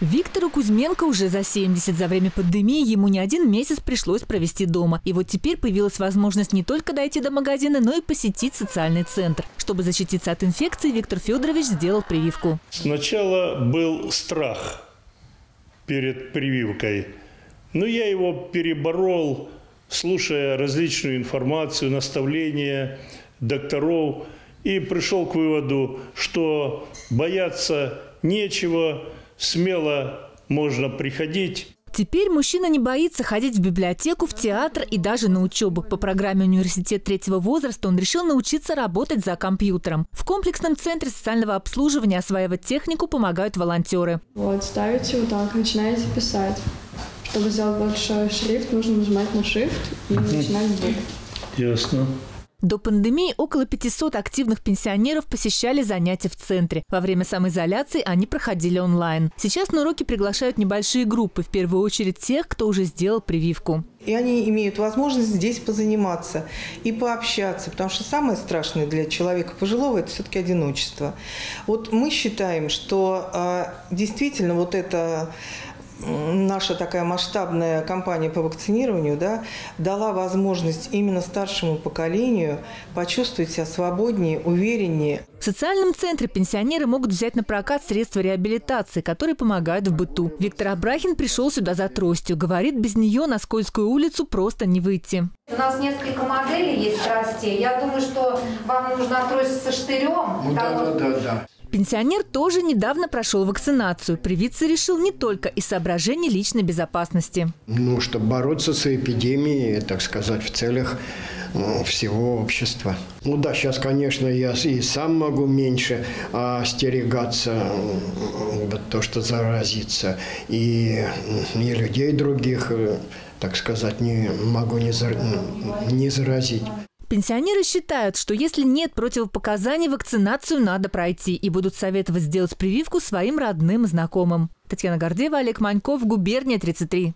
Виктору Кузьменко уже за 70. За время пандемии ему не один месяц пришлось провести дома. И вот теперь появилась возможность не только дойти до магазина, но и посетить социальный центр. Чтобы защититься от инфекции, Виктор Федорович сделал прививку. Сначала был страх перед прививкой, но я его переборол, слушая различную информацию, наставления докторов, и пришел к выводу, что бояться нечего, смело можно приходить. Теперь мужчина не боится ходить в библиотеку, в театр и даже на учебу. По программе «Университет третьего возраста» он решил научиться работать за компьютером. В комплексном центре социального обслуживания осваивать технику помогают волонтеры. Вот, ставите вот так, начинаете писать. Чтобы сделать большой шрифт, нужно нажимать на Shift и начинать буквы. Ясно. До пандемии около 500 активных пенсионеров посещали занятия в центре. Во время самоизоляции они проходили онлайн. Сейчас на уроки приглашают небольшие группы, в первую очередь тех, кто уже сделал прививку. И они имеют возможность здесь позаниматься и пообщаться, потому что самое страшное для человека пожилого – это все-таки одиночество. Вот мы считаем, что а, действительно вот это наша такая масштабная кампания по вакцинированию да, дала возможность именно старшему поколению почувствовать себя свободнее, увереннее. В социальном центре пенсионеры могут взять на прокат средства реабилитации, которые помогают в быту. Виктор Абрахин пришел сюда за тростью. Говорит, без нее на Скользкую улицу просто не выйти. У нас несколько моделей есть тростей. Я думаю, что вам нужна трость со штырем. Ну, да, да, да, да. Пенсионер тоже недавно прошел вакцинацию. Привиться решил не только из соображений личной безопасности. Ну, чтобы бороться с эпидемией, так сказать, в целях ну, всего общества. Ну да, сейчас, конечно, я и сам могу меньше остерегаться, вот то, что заразиться, и, и людей других, э, так сказать, не могу не, не заразить. Пенсионеры считают, что если нет противопоказаний, вакцинацию надо пройти и будут советовать сделать прививку своим родным и знакомым. Татьяна Гордеева, Олег Маньков, Губерния, 33.